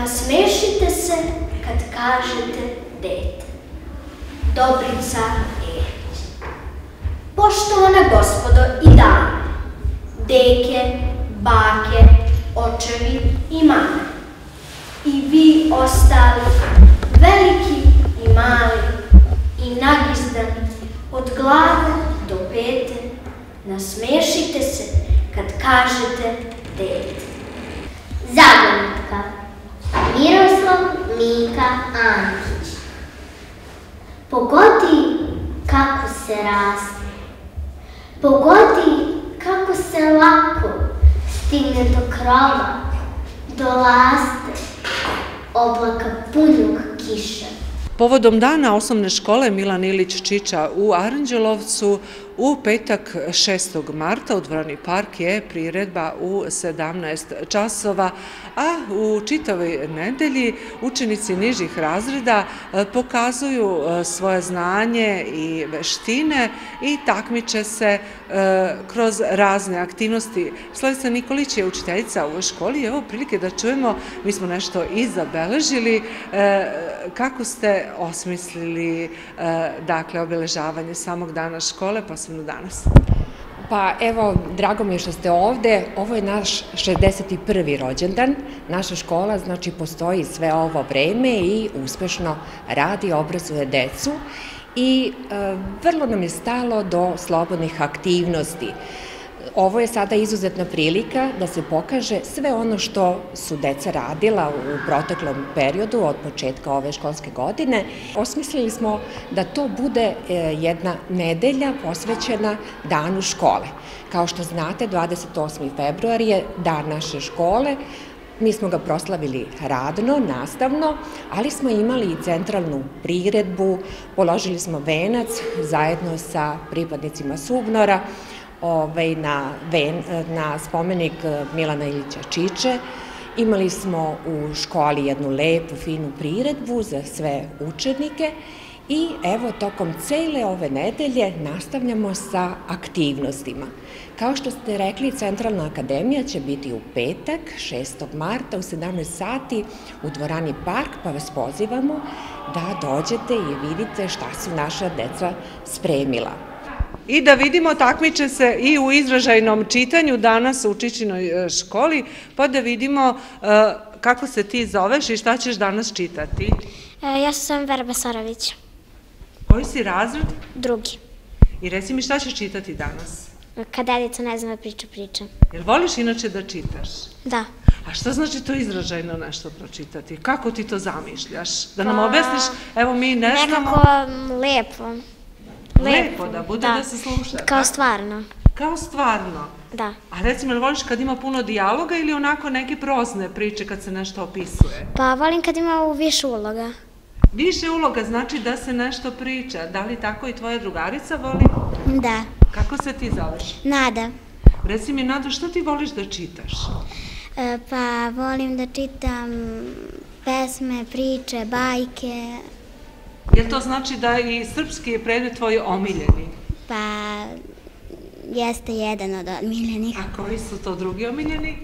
Nasmešite se kad kažete dete. Dobrica Erić. Poštovana gospodo i dame, deke, bake, očevi i mame, i vi ostali, veliki i mali i nagizdani, od glave do pete, nasmešite se kad kažete dete. Zagonetka Miroslav Mika Antić Pogodi kako se raste Pogodi kako se lako stigne do krova, do laste, oblaka punog kiša. Povodom dana osnovne škole Milan Ilić Čiča u Aranđelovcu u petak 6. marta u dvorani Park je priredba u 17 časova, a u čitavoj nedelji učenici nižih razreda e, pokazuju e, svoje znanje i veštine i takmiče se e, kroz razne aktivnosti. Slavica Nikolić je učiteljica u ovoj školi i evo prilike da čujemo, mi smo nešto i zabeležili, kako ste osmislili dakle obeležavanje samog dana škole, pa posebno danas? Pa evo, drago mi je što ste ovde. Ovo je naš 61. rođendan. Naša škola, znači, postoji sve ovo vreme i uspešno radi, obrazuje decu i e, vrlo nam je stalo do slobodnih aktivnosti. Ovo je sada izuzetna prilika da se pokaže sve ono što su deca radila u proteklom periodu od početka ove školske godine. Osmislili smo da to bude e, jedna nedelja posvećena danu škole. Kao što znate, 28. februar je dan naše škole, Mi smo ga proslavili radno, nastavno, ali smo imali i centralnu priredbu, položili smo venac zajedno sa pripadnicima Sugnora, ovaj, na, ven, na spomenik Milana Ilića Čiče. Imali smo u školi jednu lepu, finu priredbu za sve učenike i evo, tokom cele ove nedelje nastavljamo sa aktivnostima. Kao što ste rekli, Centralna akademija će biti u petak, 6. marta u 17 sati u dvorani Park, pa vas pozivamo da dođete i vidite šta su naša deca spremila i da vidimo takmiče se i u izražajnom čitanju danas u Čičinoj e, školi, pa da vidimo e, kako se ti zoveš i šta ćeš danas čitati. E, ja sam Verba Saravić. Koji si razred? Drugi. I reci mi šta ćeš čitati danas? Kad dedica ne zna da priča, priča. Jel voliš inače da čitaš? Da. A šta znači to izražajno nešto pročitati? Kako ti to zamišljaš? Da nam pa, objasniš, evo mi ne znamo... Nekako lepo. Lepo, da bude da, da se sluša. Kao stvarno. Kao stvarno? Da. A recimo, ili voliš kad ima puno dijaloga ili onako neke prozne priče kad se nešto opisuje? Pa volim kad ima više uloga. Više uloga znači da se nešto priča. Da li tako i tvoja drugarica voli? Da. Kako se ti zoveš? Nada. Reci mi, Nada, što ti voliš da čitaš? E, pa volim da čitam pesme, priče, bajke, Jel to znači da i srpski je predmet tvoj omiljeni? Pa, jeste jedan od omiljenih. A koji su to drugi omiljeni?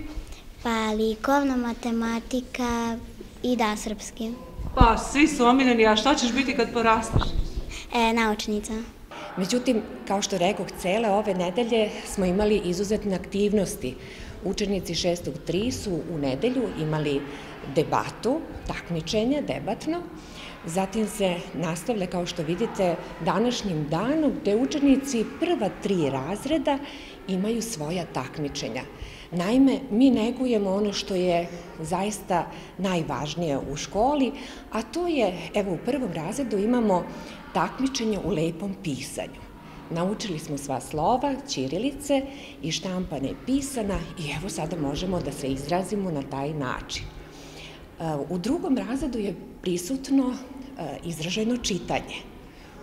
Pa, likovna, matematika i da, srpski. Pa, svi su omiljeni, a šta ćeš biti kad porasteš? E, naučnica. Međutim, kao što rekoh, cele ove nedelje smo imali izuzetne aktivnosti. Učenici 6.3 su u nedelju imali debatu, takmičenje, debatno, Zatim se nastavlja, kao što vidite, današnjim danom gde učenici prva tri razreda imaju svoja takmičenja. Naime, mi negujemo ono što je zaista najvažnije u školi, a to je, evo u prvom razredu imamo takmičenje u lepom pisanju. Naučili smo sva slova, ćirilice i štampana i pisana i evo sada možemo da se izrazimo na taj način. U drugom razredu je prisutno E, izražajno čitanje.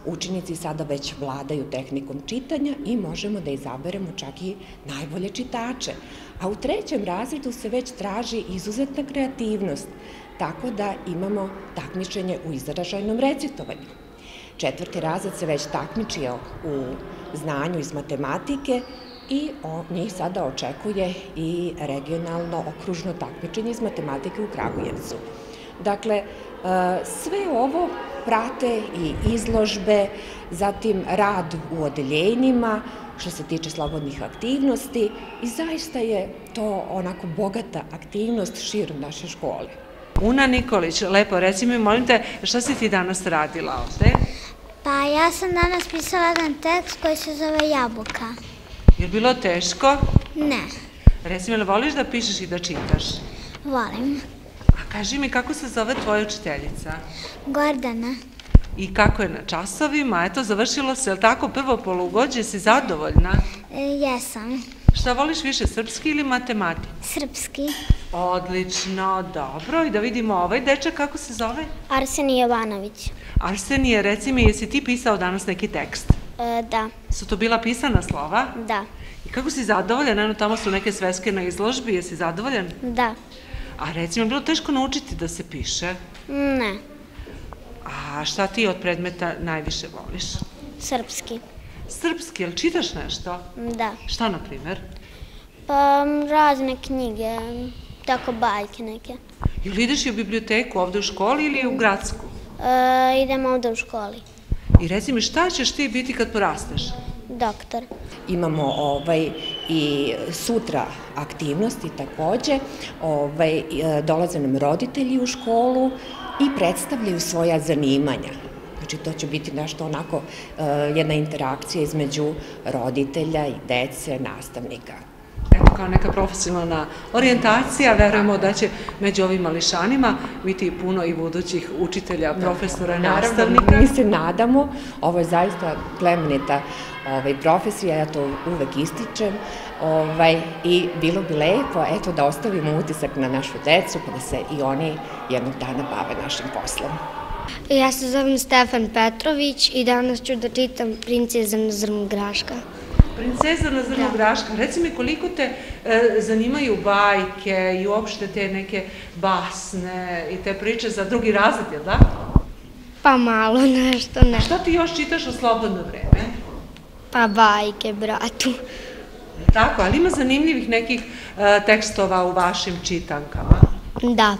Učenici sada već vladaju tehnikom čitanja i možemo da izaberemo čak i najbolje čitače. A u trećem razredu se već traži izuzetna kreativnost, tako da imamo takmičenje u izražajnom recitovanju. Četvrti razred se već takmičio u znanju iz matematike i njih sada očekuje i regionalno okružno takmičenje iz matematike u Kragujevcu. Dakle, e, sve ovo prate i izložbe, zatim rad u odeljenjima, što se tiče slobodnih aktivnosti i zaista je to onako bogata aktivnost širom naše škole. Una Nikolić, lepo, reci mi, molim te, šta si ti danas radila ovde? Pa ja sam danas pisala jedan tekst koji se zove Jabuka. Je li bilo teško? Ne, Reci mi, li voliš da pišeš i da čitaš? volim. A kaži mi, kako se zove tvoja učiteljica? Gordana, I kako je na časovima? Eto, završilo se, je li tako, prvo polugođe, si zadovoljna? e, jesam. Šta voliš više, srpski ili matematiku? Srpski. Odlično, dobro. I da vidimo ovaj dečak, kako se zove? Arsenij Jovanović. Arsenije, reci mi, jesi ti pisao danas neki tekst? E, da, Su to bila pisana slova? da, I kako si zadovoljan? Eno, tamo su neke sveske na izložbi, jesi zadovoljan? da. A reci mi, je bilo teško naučiti da se piše? Ne, A šta ti od predmeta najviše voliš? srpski. Srpski, jel čitaš nešto? Da. Šta, na primer? Pa razne knjige, tako bajke neke. Jel ideš i u biblioteku ovde u školi ili u gradsku? E, idem ovde u školi. I reci mi, šta ćeš ti biti kad porasteš? Doktor. Imamo ovaj i sutra aktivnosti takođe, ovaj, e, dolaze nam roditelji u školu i predstavljaju svoja zanimanja. Znači, to će biti nešto onako, e, jedna interakcija između roditelja i dece, nastavnika. Kao neka profesionalna orijentacija, verujemo da će među ovim mališanima biti puno i budućih učitelja, profesora, nastavnika. mi se nadamo, ovo je zaista plemenita ovaj, profesija, ja to uvek ističem, ovaj, i bilo bi lepo eto, da ostavimo utisak na našu decu, pa da se i oni jednog dana bave našim poslom. Ja se zovem Stefan Petrović i danas ću da čitam Princeza na zrnu graška. Princeza na zrnu graška, reci mi koliko te e, zanimaju bajke i uopšte te neke basne i te priče za drugi razred, jel da? Pa malo nešto, ne. Šta ti još čitaš u slobodno vreme? Pa bajke, bratu. Tako, ali ima zanimljivih nekih e, tekstova u vašim čitankama. Da,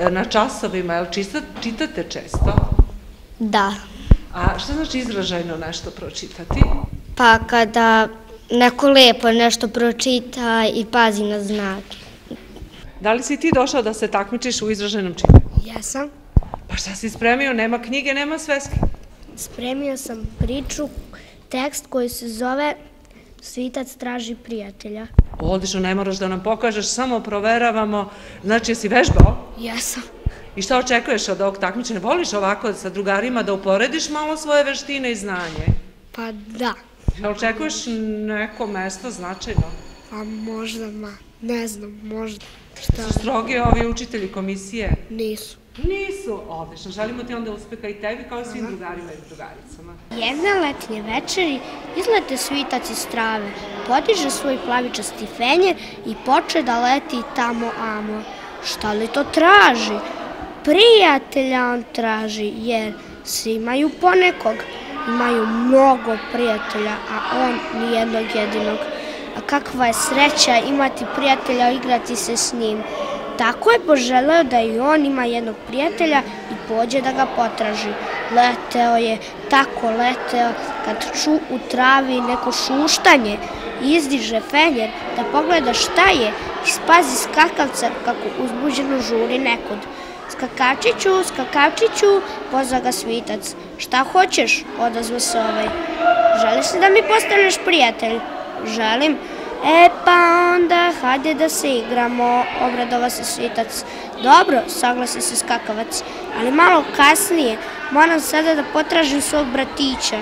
E, na časovima, jel čista, čitate često? da. A šta znači izražajno nešto pročitati? Pa kada neko lepo nešto pročita i pazi na znake. Da li si ti došao da se takmičiš u izraženom čitanju? Jesam. Pa šta si spremio? Nema knjige, nema sveske. Spremio sam priču, tekst koji se zove Svitac traži prijatelja. Odlično, ne moraš da nam pokažeš, samo proveravamo. Znači, jesi vežbao? Jesam. I šta očekuješ od ovog takmičenja? Voliš ovako sa drugarima da uporediš malo svoje veštine i znanje? Pa da. Jel očekuješ neko mesto značajno? Pa možda, ma, ne znam, možda. Šta? Su strogi ovi učitelji komisije? Nisu. Nisu, odlično. Želimo ti onda uspeha i tebi kao i svim drugarima i drugaricama. Jedne letnje večeri izlete svitac iz trave, podiže svoj plavičasti fenjer i poče da leti tamo amo. Šta li to traži? Prijatelja on traži, jer svi imaju ponekog. Imaju mnogo prijatelja, a on nijednog jedinog. A kakva je sreća imati prijatelja igrati se s njim. Tako je poželeo da i on ima jednog prijatelja i pođe da ga potraži. Leteo je, tako leteo, kad ču u travi neko šuštanje, izdiže fenjer da pogleda šta je i spazi skakavca kako uzbuđeno žuri nekud. Skakačiću, skakačiću, pozva ga svitac. Šta hoćeš? Odazva se ovaj. Želiš li da mi postaneš prijatelj? Želim. E pa onda, hajde da se igramo, obradova se svitac. Dobro, saglasi se skakavac, ali malo kasnije, moram sada da potražim svog bratića.